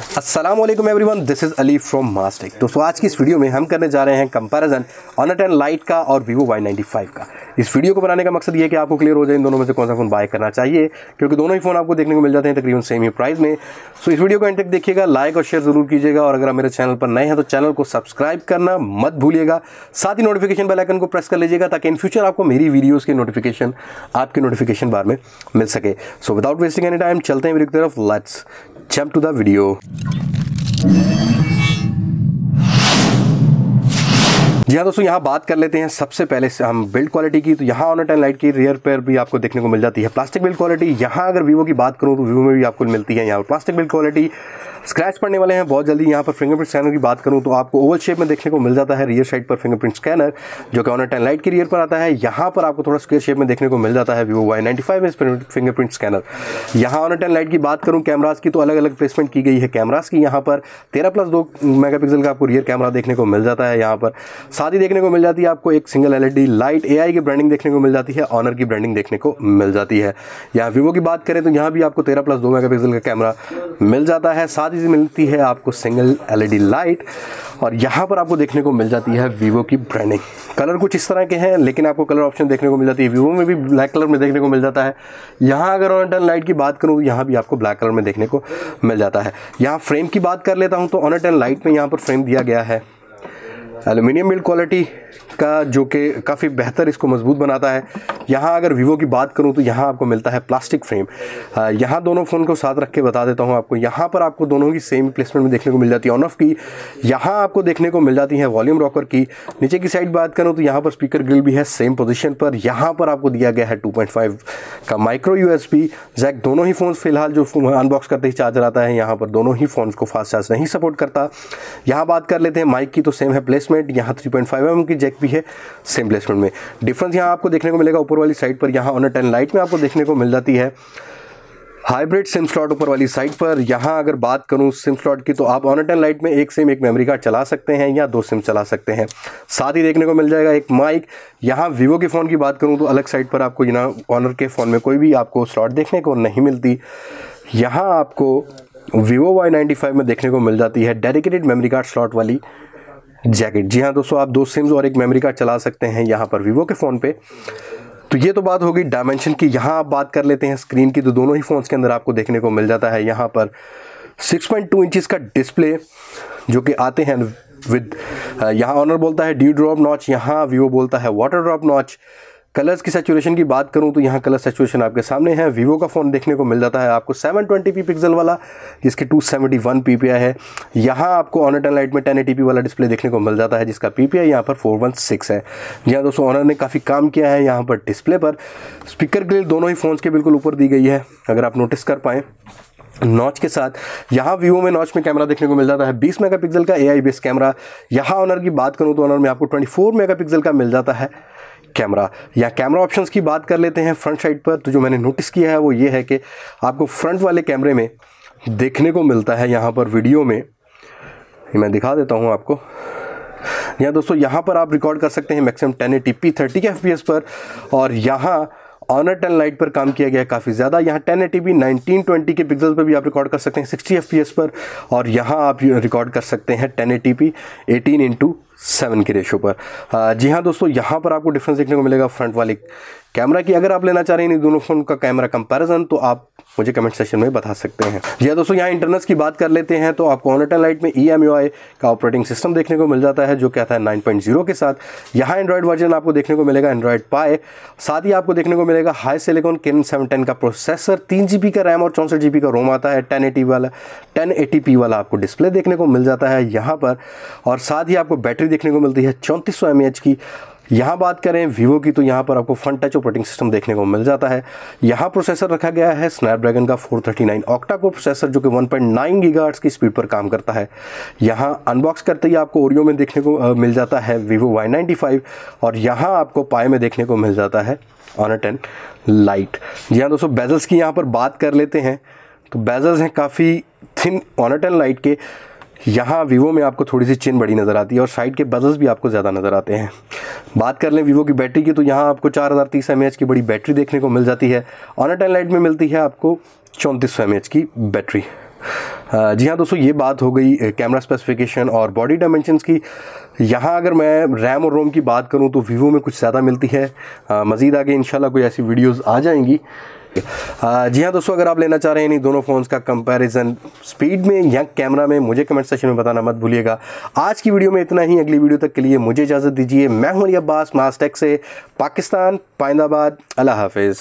वालेकुम everyone this is Ali from Mastek दोस्तों, आज की इस वीडियो में हम करने जा रहे हैं कंपैरिजन ऑनर टेन लाइट का और वीवो वाई नाइन्टी फाइव का। इस वीडियो को बनाने का मकसद ये है कि आपको क्लियर हो जाए इन दोनों में से कौन सा फ़ोन बाय करना चाहिए, क्योंकि दोनों ही फ़ोन आपको देखने को मिल जाते हैं तकरीबन सेम ही प्राइस में। सो इस वीडियो को एंड तक देखिएगा लाइक और शेयर ज़रूर कीजिएगा, और अगर आप मेरे चैनल पर नए हैं तो चैनल को सब्सक्राइब करना मत भूलिएगा। साथ ही नोटिफिकेशन बेल आइकन को प्रेस कर लीजिएगा, ताकि इन फ्यूचर आपको मेरी वीडियोज़ की नोटिफिकेशन आपके नोटिफिकेशन बार में मिल सके। So without wasting any time चलते हैं मेरी तरफ़। Let's jump to the video. जी हाँ दोस्तों, यहाँ बात कर लेते हैं। सबसे पहले से हम बिल्ड क्वालिटी की तो यहाँ ऑनर एंड लाइट की रियर पेयर भी आपको देखने को मिल जाती है। प्लास्टिक बिल्ड क्वालिटी यहाँ अगर वीवो की बात करूँ तो वीवो में भी आपको मिलती है यहाँ। प्लास्टिक बिल्ड क्वालिटी स्क्रैच पड़ने वाले हैं, बहुत जल्दी यहाँ पर फिंगरप्रिंट स्कैनर की बात करूँ तो आपको ओवल शेप में देखने को मिल जाता है रियर साइड पर फिंगरप्रिंट स्कैनर जो कि ऑनर टेन लाइट की रियर पर आता है। यहाँ पर आपको थोड़ा स्क्वेयर शेप में देखने को मिल जाता है Vivo Y ninety five fingerprint scanner यहाँ ऑनर टेन लाइट की बात करूँ कैमराज की तो अलग अलग प्लेसमेंट की गई है कैमराज की यहाँ पर। तेरह प्लस दो मेगा का आपको रियर कैमरा देखने को मिल जाता है यहाँ पर। साथ ही देखने को मिल जाती है आपको एक सिंगल एल लाइट एआई की ब्रांडिंग देखने को मिल जाती है ऑनर की ब्रांडिंग देखने को मिल जाती है। यहाँ वीवो की बात करें तो यहाँ भी आपको तेरह प्लस दो का कैमरा मिल जाता है। साथ ही मिलती है आपको सिंगल एलईडी लाइट और यहाँ पर आपको देखने को मिल जाती है वीवो की ब्रांडिंग कलर कुछ इस तरह के हैं, लेकिन आपको कलर ऑप्शन देखने को मिल जाती है। वीवो में भी ब्लैक कलर में देखने को मिल जाता है। यहाँ अगर ऑनर लाइट की बात करूँ, यहाँ भी आपको ब्लैक कलर में देखने को मिल जाता है। यहाँ फ्रेम की बात कर लेता हूँ तो ऑनर लाइट में यहाँ पर फ्रेम दिया गया है। एलुमिनियम बिल्ड क्वालिटी का जो कि काफ़ी बेहतर इसको मज़बूत बनाता है। यहाँ अगर वीवो की बात करूँ तो यहाँ आपको मिलता है प्लास्टिक फ्रेम यहाँ दोनों फ़ोन को साथ रख के बता देता हूँ आपको। यहाँ पर आपको दोनों की सेम प्लेसमेंट में देखने को मिल जाती है। ऑन ऑफ़ की, यहाँ आपको देखने को मिल जाती है वॉल्यूम रॉकर की। नीचे की साइड बात करूँ तो यहाँ पर स्पीकर ग्रिल भी है सेम पोजिशन पर। यहाँ पर आपको दिया गया है टू का माइक्रो यू जैक दोनों ही फ़ोन फ़िलहाल जो अनबॉक्स करते ही चार्जर आता है, यहाँ पर दोनों ही फ़ोन को फास्ट चार्ज नहीं सपोर्ट करता। यहाँ बात कर लेते हैं माइक की तो सेम है प्लेसमेंट यहाँ थ्री पॉइंट की जैक भी है सेम प्लेसमेंट में। डिफरेंस यहाँ आपको देखने को मिलेगा ऊपर वाली साइड पर, यहाँ ऑनर टेन लाइट में आपको देखने को मिल जाती है। हाइब्रिड सिम स्लॉट ऊपर वाली साइड पर, यहाँ अगर बात करूँ सिम स्लॉट की तो आप ऑनर टेन लाइट में एक सिम एक मेमोरी कार्ड चला सकते हैं या दो सिम चला सकते हैं। साथ ही देखने को मिल जाएगा एक माइक यहाँ वीवो के फ़ोन की बात करूँ तो अलग साइड पर आपको यहाँ ऑनर के फ़ोन में कोई भी आपको स्लॉट देखने को नहीं मिलती। यहाँ आपको वीवो वाई में देखने को मिल जाती है डेडिकेटेड मेमोरी कार्ड स्लॉट वाली। जैकेट जी हाँ दोस्तों, आप दो सिम्स और एक मेमोरी कार्ड चला सकते हैं यहाँ पर वीवो के फ़ोन पे। तो ये तो बात होगी डायमेंशन की। यहाँ आप बात कर लेते हैं स्क्रीन की तो दोनों ही फ़ोन्स के अंदर आपको देखने को मिल जाता है। यहाँ पर 6.2 इंचेस का डिस्प्ले जो कि आते हैं विद यहाँ ऑनर बोलता है ड्यू ड्रॉप नॉच यहाँ वीवो बोलता है वाटर ड्रॉप नॉच कलर्स की सेचुरेशन की बात करूँ तो यहाँ कलर सेचुरेशन आपके सामने है। वीवो का फ़ोन देखने को मिल जाता है आपको 720p पिक्सल वाला, जिसके 271 ppi है। यहाँ आपको ऑनर टेन लाइट में 1080p वाला डिस्प्ले देखने को मिल जाता है, जिसका ppi यहाँ पर 416 है। यहाँ दोस्तों ऑनर ने काफ़ी काम किया है यहाँ पर डिस्प्ले पर। स्पीकर ग्रिल दोनों ही फ़ोन्स के बिल्कुल ऊपर दी गई है, अगर आप नोटिस कर पाएँ। नॉच के साथ, यहाँ वीवो में नॉच में कैमरा देखने को मिल जाता है 20 मेगापिक्सल का एआई बेस कैमरा यहाँ ऑनर की बात करूँ तो ऑनर में आपको 24 मेगापिक्सल का मिल जाता है। कैमरा। या कैमरा ऑप्शंस की बात कर लेते हैं फ्रंट साइड पर। तो जो मैंने नोटिस किया है वो ये है कि आपको फ्रंट वाले कैमरे में देखने को मिलता है यहाँ पर वीडियो में। मैं दिखा देता हूँ आपको। यहाँ दोस्तों, यहाँ पर आप रिकॉर्ड कर सकते हैं maximum ten eighty P thirty के एफ़ पर। और यहाँ ऑनर टेन लाइट पर काम किया गया है काफ़ी ज़्यादा। यहाँ ten eighty P nineteen twenty के पिक्सल पर भी आप रिकॉर्ड कर सकते हैं सिक्सटी एफ़ पर। और यहाँ आप रिकॉर्ड कर सकते हैं ten eighty P eighteen into seven के रेशो पर। जी हाँ दोस्तों, यहाँ पर आपको डिफरेंस देखने को मिलेगा फ्रंट वाली कैमरा की। अगर आप लेना चाह रहे हैं इन दोनों फ़ोन का कैमरा कंपैरिजन तो आप मुझे कमेंट सेक्शन में बता सकते हैं। जी हाँ दोस्तों, यहाँ इंटरनेट की बात कर लेते हैं तो आपको ऑनटन लाइट में ई e का ऑपरेटिंग सिस्टम देखने को मिल जाता है, जो कहता है 9.0 के साथ। यहाँ एंड्रॉइड वर्जन आपको देखने को मिलेगा एंड्रॉइड पाए। साथ ही आपको देखने को मिलेगा हाई सिलिकॉन किन सेवन का प्रोसेसर तीन जी का रैम और चौंसठ जी का रोम आता है टेन वाला टेन वाला आपको डिस्प्ले देखने को मिल जाता है यहाँ पर। और साथ ही आपको बैटरी देखने को मिलती है। चौंतीस सौ की। यहाँ बात करें वीवो की तो यहाँ पर आपको फ्रंट टच ऑपरेटिंग सिस्टम देखने को मिल जाता है। यहाँ प्रोसेसर रखा गया है स्नैपड्रैगन का 439 ऑक्टा को प्रोसेसर जो कि 1.9 गीगाहर्ट्ज की स्पीड पर काम करता है। यहाँ अनबॉक्स करते ही आपको ओरियो में देखने को मिल जाता है वीवो वाई और यहाँ आपको पाए में देखने को मिल जाता है ऑनर टेन लाइट जी हाँ दोस्तों बेजल्स की यहाँ पर बात कर लेते हैं। तो बेजल्स हैं काफ़ी थिन ऑनर टेन लाइट के। यहाँ वीवो में आपको थोड़ी सी चिन बड़ी नज़र आती है और साइड के बजल्स भी आपको ज़्यादा नज़र आते हैं। बात कर लें वीवो की बैटरी की तो यहाँ आपको चार हज़ार तीस एम की बड़ी बैटरी देखने को मिल जाती है। ऑनर टेन लाइट में मिलती है आपको चौंतीस सौ एम की बैटरी। जी हाँ दोस्तों, ये बात हो गई कैमरा स्पेसिफिकेशन और बॉडी डायमेंशंस की। यहाँ अगर मैं रैम और रोम की बात करूँ तो वीवो में कुछ ज़्यादा मिलती है। मज़ीद आगे इंशाल्लाह कोई ऐसी वीडियोस आ जाएँगी। जी हाँ दोस्तों, अगर आप लेना चाह रहे हैं इन दोनों फ़ोन्स का कंपैरिजन स्पीड में या कैमरा में, मुझे कमेंट सेक्शन में बताना मत भूलिएगा। आज की वीडियो में इतना ही। अगली वीडियो तक के लिए मुझे इजाज़त दीजिए। मैं हूँ अली अब्बास मास्टेक से, पाकिस्तान, पाइंदाबाद। अल्लाह हाफिज़।